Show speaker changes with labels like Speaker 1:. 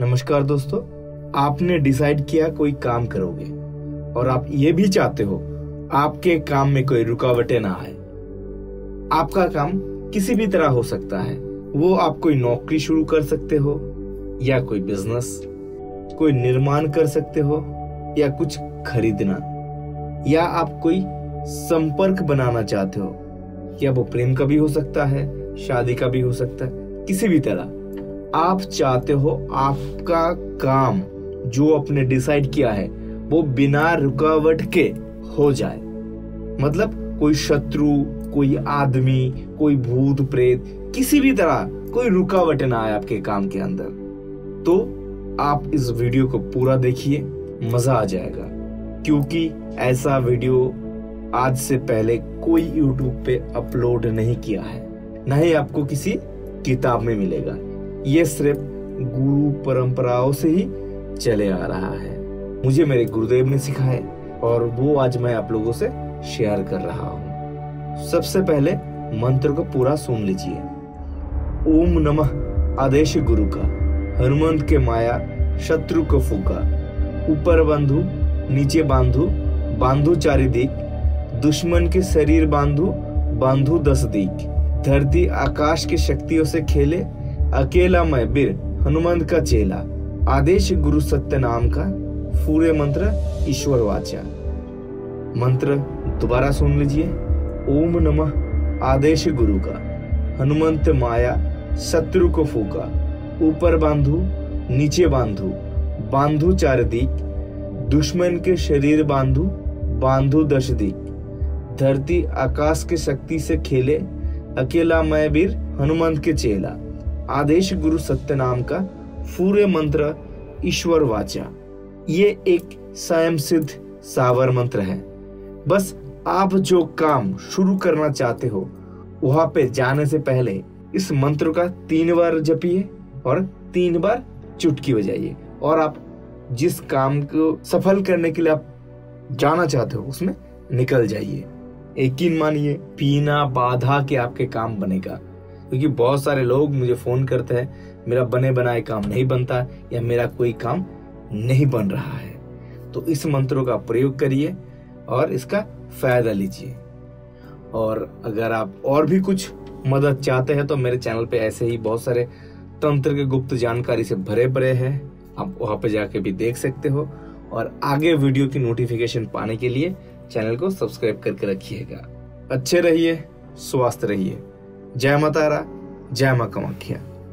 Speaker 1: नमस्कार दोस्तों, आपने डिसाइड किया कोई काम करोगे। और आप ये भी चाहते हो, आपके काम में कोई रुकावटें ना आए। आपका काम किसी भी तरह हो सकता है। वो आप कोई नौकरी शुरू कर सकते हो, या कोई बिज़नेस, कोई निर्माण कर सकते हो, या कुछ खरीदना। या आप कोई संपर्क बनाना चाहते हो, या वो प्रेम का भी हो सकता है, शादी का भी हो सकता है, किसी भी तरह। आप चाहते हो आपका काम जो आपने डिसाइड किया है, वो बिना रुकावट के हो जाए। मतलब कोई शत्रु, कोई आदमी, कोई भूत, प्रेत, किसी भी तरह कोई रुकावट ना आए आपके काम के अंदर। तो आप इस वीडियो को पूरा देखिए, मज़ा आ जाएगा। क्योंकि ऐसा वीडियो आज से पहले कोई YouTube पे अपलोड नहीं किया है। न ही आपको किसी किताब में मिलेगा। ये सिर्फ़ गुरु परंपराओं से ही चले आ रहा है। मुझे मेरे गुरुदेव ने सिखाया और वो आज मैं आप लोगों से शेयर कर रहा हूँ। सबसे पहले मंत्र को पूरा सुन लीजिए। ओम नमः आदेश गुरु का, हनुमंत के माया, शत्रु को फूका। ऊपर बंधु, नीचे बांधु बांधु चारि दिक। दुश्मन के शरीर बांधु बांधु दस दिक। धरती आकाश की शक्तियों से खेले अकेला मैं बिर, हनुमंत का चेला। आदेश गुरु सत्य नाम का पूरे मंत्र, ईश्वर वाचा। मंत्र दोबारा सुन लीजिए। ओम नमः, आदेश गुरु का। हनुमंत माया, शत्रु को फूका। ऊपर बांधु, नीचे बांधु। बांधु चार दिक। दुश्मन के शरीर बांधु बांधु दश दिक। धरती आकाश के शक्ति से खेले, अकेला मैं बीर, हनुमंत के चेला। आदेश गुरु सत्य नाम का पूरे मंत्र ईश्वर वाचा। ये एक स्वयं सिद्ध सावर मंत्र है। बस आप जो काम शुरू करना चाहते हो, वहाँ पे जाने से पहले इस मंत्र का तीन बार जपिए और तीन बार चुटकी बजाइए। और आप जिस काम को सफल करने के लिए आप जाना चाहते हो, उसमें निकल जाइए। यकीन मानिए, पीना बाधा के आपके काम बनेगा। क्योंकि बहुत सारे लोग मुझे फ़ोन करते हैं, मेरा बने बनाए काम नहीं बनता या मेरा कोई काम नहीं बन रहा है। तो इस मंत्रों का प्रयोग करिए और इसका फ़ायदा लीजिए। और अगर आप और भी कुछ मदद चाहते हैं तो मेरे चैनल पे ऐसे ही बहुत सारे तंत्र के गुप्त जानकारी से भरे भरे हैं। आप वहाँ पे जाके भी देख सकते हो। और आगे वीडियो की नोटिफिकेशन पाने के लिए चैनल को सब्सक्राइब करके रखिएगा। अच्छे रहिए, स्वस्थ रहिए। जय मातारा जय माँ कमाख्या।